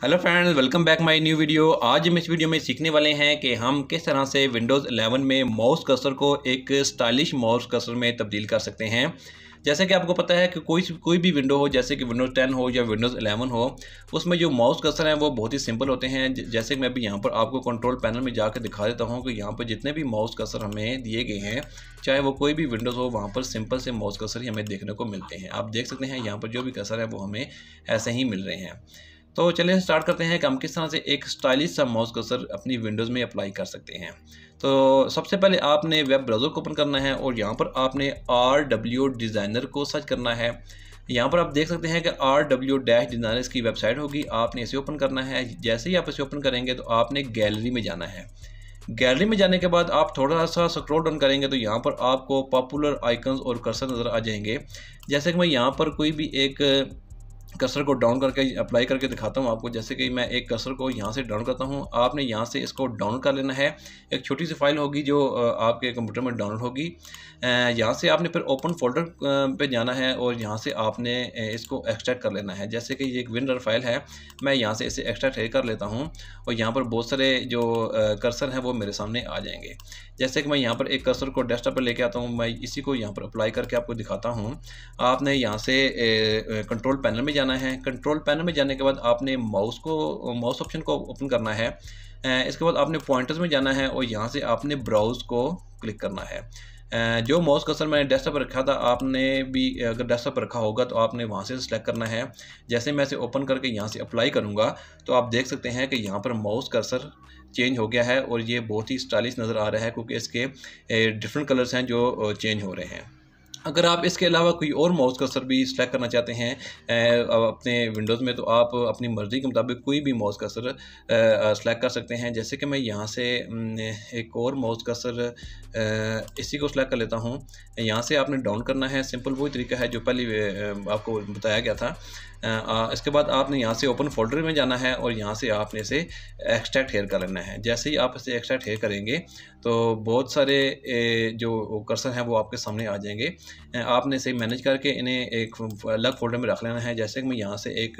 Hello friends welcome back my new video आज हम इस वीडियो में सीखने वाले हैं कि हम किस तरह से विंडोज़ 11 में माउस कसर को एक स्टाइलिश माउस कसर में तब्दील कर सकते हैं। जैसे कि आपको पता है कि कोई कोई भी विंडो हो, जैसे कि विंडोज़ 10 हो या विंडोज़ 11 हो, उसमें जो माउस कसर हैं वो बहुत ही सिंपल होते हैं। जैसे कि मैं अभी यहाँ पर आपको कंट्रोल पैनल में जाकर दिखा देता हूँ कि यहाँ पर जितने भी माउस कसर हमें दिए गए हैं, चाहे वो कोई भी विंडोज़ हो, वहाँ पर सिंपल से माउस कसर ही हमें देखने को मिलते हैं। आप देख सकते हैं यहाँ पर जो भी कसर है वो हमें ऐसे ही मिल रहे हैं। तो चलिए स्टार्ट करते हैं कि हम किस तरह से एक स्टाइलिश सा माउस कसर अपनी विंडोज़ में अप्लाई कर सकते हैं। तो सबसे पहले आपने वेब ब्राउज़र को ओपन करना है और यहाँ पर आपने आर डब्ल्यू डिज़ाइनर को सर्च करना है। यहाँ पर आप देख सकते हैं कि आर डब्ल्यू डैश डिज़ाइनर की वेबसाइट होगी। आपने इसे ओपन करना है। जैसे ही आप इसे ओपन करेंगे तो आपने गैलरी में जाना है। गैलरी में जाने के बाद आप थोड़ा सा स्क्रॉल डाउन करेंगे तो यहाँ पर आपको पॉपुलर आइकन्स और कर्सर नज़र आ जाएँगे। जैसे कि मैं यहाँ पर कोई भी एक कसर को डाउन करके अप्लाई करके दिखाता हूँ आपको। जैसे कि मैं एक कसर को यहाँ से डाउन करता हूँ। आपने यहाँ से इसको डाउन कर लेना है। एक छोटी सी फ़ाइल होगी जो आपके कंप्यूटर में डाउनलोड होगी। यहाँ से आपने फिर ओपन फोल्डर पे जाना है और यहाँ से आपने इसको एक्सट्रैक्ट कर लेना है। जैसे कि ये एक विनर फ़ाइल है। मैं यहाँ से इसे एक्सट्रैक्ट कर लेता हूँ और यहाँ पर बहुत सारे जो कर्सर हैं वो मेरे सामने आ जाएँगे। जैसे कि मैं यहाँ पर एक कर्सर को डेस्कटॉप पर लेके आता हूँ। मैं इसी को यहाँ पर अप्लाई करके आपको दिखाता हूँ। आपने यहाँ से कंट्रोल पैनल में जाना है कंट्रोल पैनल में जाने के बाद आपने माउस को माउस ऑप्शन को ओपन करना है इसके बाद आपने पॉइंटर्स में जाना है और यहाँ से आपने ब्राउज़ को क्लिक करना है। जो माउस कसर मैंने डेस्कटॉप पर रखा था, आपने भी अगर डेस्कटॉप पर रखा होगा तो आपने वहाँ से सिलेक्ट करना है। जैसे मैं इसे ओपन करके यहाँ से अप्लाई करूँगा तो आप देख सकते हैं कि यहाँ पर माउस कसर चेंज हो गया है और ये बहुत ही स्टाइलिश नज़र आ रहा है, क्योंकि इसके डिफरेंट कलर्स हैं जो चेंज हो रहे हैं। अगर आप इसके अलावा कोई और माउस कर्सर भी सेलेक्ट करना चाहते हैं अपने विंडोज़ में तो आप अपनी मर्ज़ी के मुताबिक कोई भी माउस कर्सर सेलेक्ट कर सकते हैं। जैसे कि मैं यहाँ से एक और माउस कर्सर इसी को सेलेक्ट कर लेता हूँ। यहाँ से आपने डाउन करना है। सिंपल वही तरीका है जो पहले आपको बताया गया था। इसके बाद आपने यहाँ से ओपन फोल्डर में जाना है और यहाँ से आपने इसे एक्सट्रैक्ट हेयर कर लेना है। जैसे ही आप इसे एक्सट्रैक्ट हेयर करेंगे तो बहुत सारे जो कर्सर हैं वो आपके सामने आ जाएँगे। आपने इसे मैनेज करके इन्हें एक अलग फोल्डर में रख लेना है। जैसे कि मैं यहाँ से एक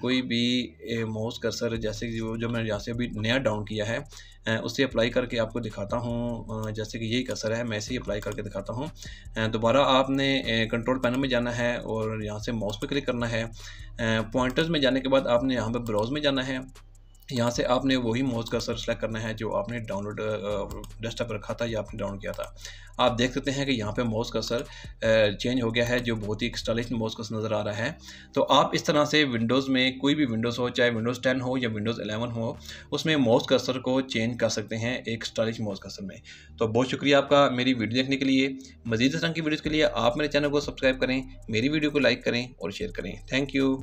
कोई भी माउस कर्सर जैसे जो जो मैंने यहाँ से अभी नया डाउन किया है उससे अप्लाई करके आपको दिखाता हूँ। जैसे कि यही कसर है, मैं इसे अप्लाई करके दिखाता हूँ। दोबारा आपने कंट्रोल पैनल में जाना है और यहाँ से माउस पर क्लिक करना है। पॉइंटर्स में जाने के बाद आपने यहाँ पर ब्राउज़ में जाना है। यहाँ से आपने वही मोज का सर सेलेक्ट करना है जो आपने डाउनलोड डेस्कटॉप पर रखा था या आपने डाउनलोड किया था। आप देख सकते हैं कि यहाँ पे मोज का सर चेंज हो गया है जो बहुत ही स्टाइलिश मोज का नज़र आ रहा है। तो आप इस तरह से विंडोज़ में कोई भी विंडोज़ हो, चाहे विंडोज़ टेन हो या विंडोज़ एलेवन हो, उसमें मोज का सर को चेंज कर सकते हैं एक स्टाइलिश मोज का सर में। तो बहुत शुक्रिया आपका मेरी वीडियो देखने के लिए। मजीद इस तरह की वीडियोज़ के लिए आप मेरे चैनल को सब्सक्राइब करें, मेरी वीडियो को लाइक करें और शेयर करें। Thank you